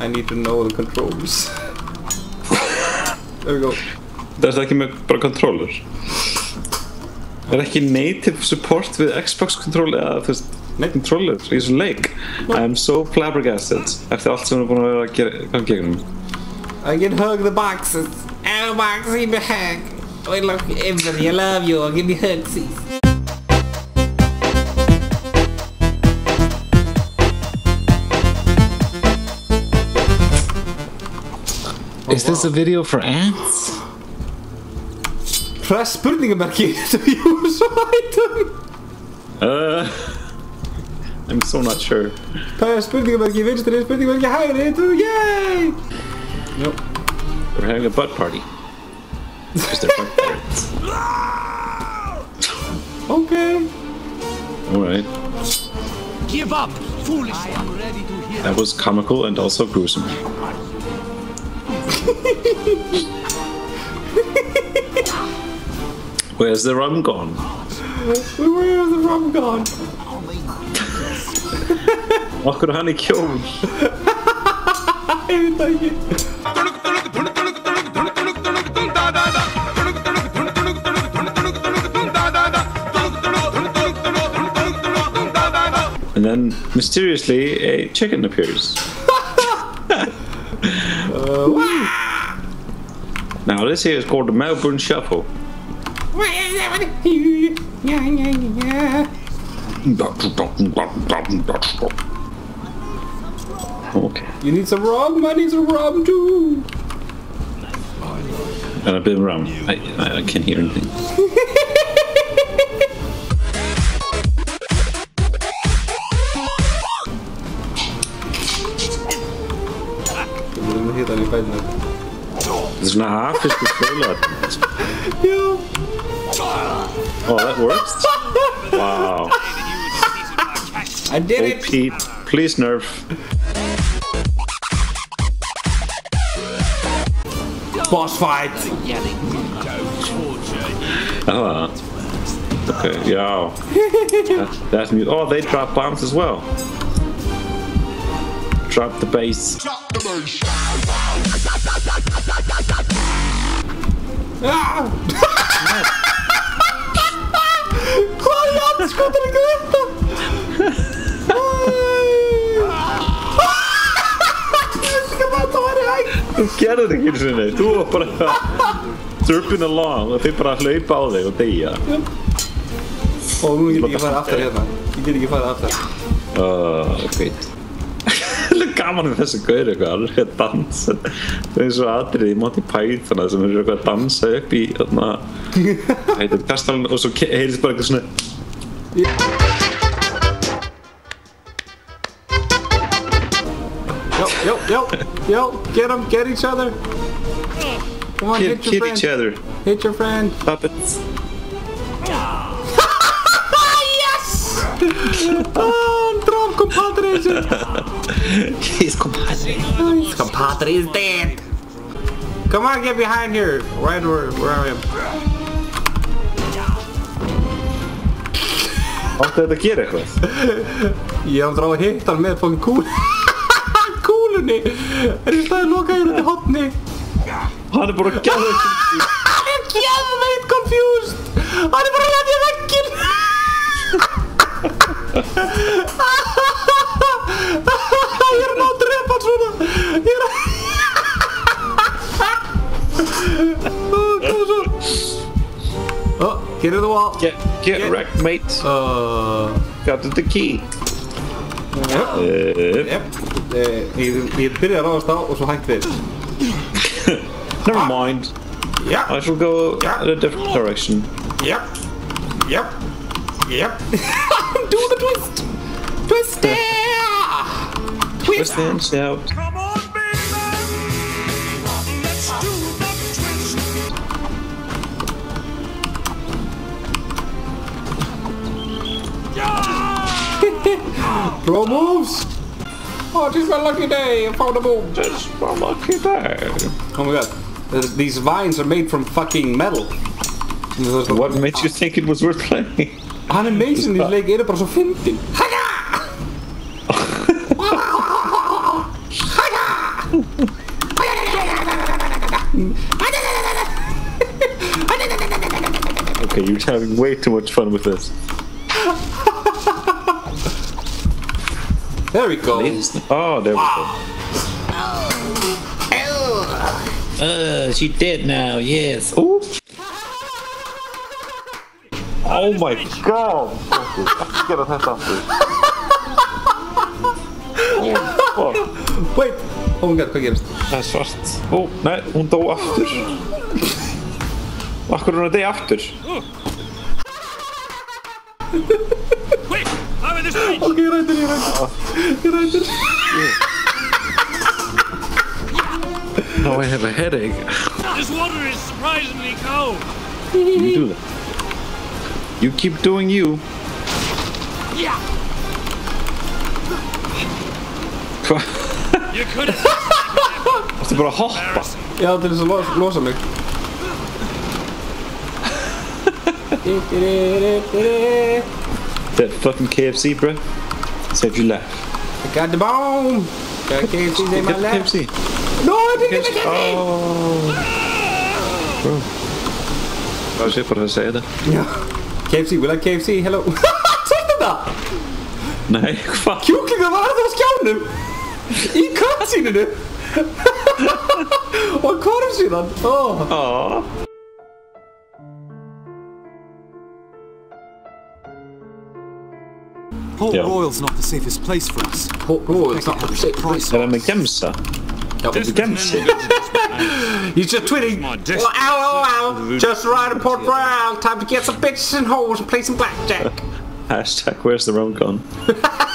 I need to know the controls. there we go. Það er það ekki með bara controller Er ekki native support við Xbox controller eða þú veist controller í þessum leik I am so flabbergasted eftir allt sem við erum búin að vera að gera gegnum I can hug the boxes. Box, give me a hug. I love you, everybody. I love you. Give me hugs. Is this a video for ants? Press spurningamerki to use item. Uh, I'm so not sure Press spurningamerki vinstri, spurningamerki hægri to yay. Nope. We're having a butt party Because they're butt parents Okay. Alright Give up, foolish I am ready to hear. That was comical and also gruesome Where's the rum gone? Where is the rum gone? Okkur hann í kjól Ég veit það ekki. And then mysteriously a chicken appears. Now this here is called the Melbourne Shuffle. Okay. You need some rum? I need some rum too. And a bit of rum. I, I, I can't hear anything. Við erum að hita hann í fæðinu. Þetta er svona afisku skóla. Já. Oh, that works? Wow. I did it. Pete, please nerf. Boss fight. Ah. Okay, yeah. That's, that's mute. Oh, they drop bombs as well. Drop the animation. Ah! Hvað í anskotan er þetta? Þetta var í hægt. Þú gerði þetta ekki eins og neitt. Þú var bara surfing along og þið bara hlaupa á þig og deyja. Og nú getur ég ekki að fara aftar hérna. Ég getur ekki að fara aftar. Uh, Feit. Það gaman með þessu gaur eitthvað, hann er eitthvað að dansa Það er eins og atrið í Monty Python sem er eitthvað að dansa upp í þarna heitir kastalinn og svo heyrðist bara eitthvað svona Yo, yo, yo, yo, get them, get each other. Come on, hit, hit your hit friend. each other Hit your friend. puppets yes! oh, Trump compadre is He's compadre His compadre is dead. Come on, get behind here. Right where, where I am. Áttu þetta að gera eitthvað? Ég hann dráði hitt hann með fókin kúl kúlunni er í staðið lokaður út í hotni Hann er bara að eitthvað hann er confused hann er bara að letja vekkinn ég er að ná að drepa hann svona ég er að Ó, koma svo oh, get in the wall Get, get Get- wrecked mate uh, Got the key yep. Yep. Ég, ég byrjaði að ráðast á og svo hægt við Never mind Já, I shall go in a different direction Yep. Yep. Yep. Do the twist. Twist it. Twist and shout Come on, Pro moves. Oh, it is my lucky day. I found a move. Just my lucky day Oh my god. Uh, These vines are made from fucking metal. What made you think it was worth playing? Animation eru bara svo fyndin. Haga! Haga! Okay, you're having way too much fun with this. There we go. Oh, there we go. Uh, she dead now. Yes. Ooh. Oh my god! Get at þetta aftur. Oh. Wait. Oh my god, hvað gerist? Það er svart. Ó, nei, hún dó aftur. Akkur er hún að deyja aftur? Quick! This bridge! Ok, ég rættur, ég rættur. Ég rættur. No, I have a headache. This water is surprisingly cold. You do that. You keep doing you. Yeah! Hvað? You could have Þetta er bara að hoppa. Já, til þess að losa, losa mig. That fucking KFC, bro. Saved your life. I got the bomb. Got KFC in my lap. KFC. No, I didn't get the KFC. Oh. Bro. Það sé bara að segja þetta. Já. KFC, we like KFC, hello. Sástu þetta? Nei, hvað? Kjúklingar var það á skjánum. Í cutscene-inu. Og hvorum síðan. Oh. Aw. Port Yeah. Royal's not the safest place for us. Oh, it's not shit. Price Er það með gemsa? Já, Þetta er gemsi. He's just tweeting. My Oh, desk- ow, ow, ow. Just right in Port Royal. Time to get some bitches and hoes and play some blackjack. Hashtag where's the rum gone?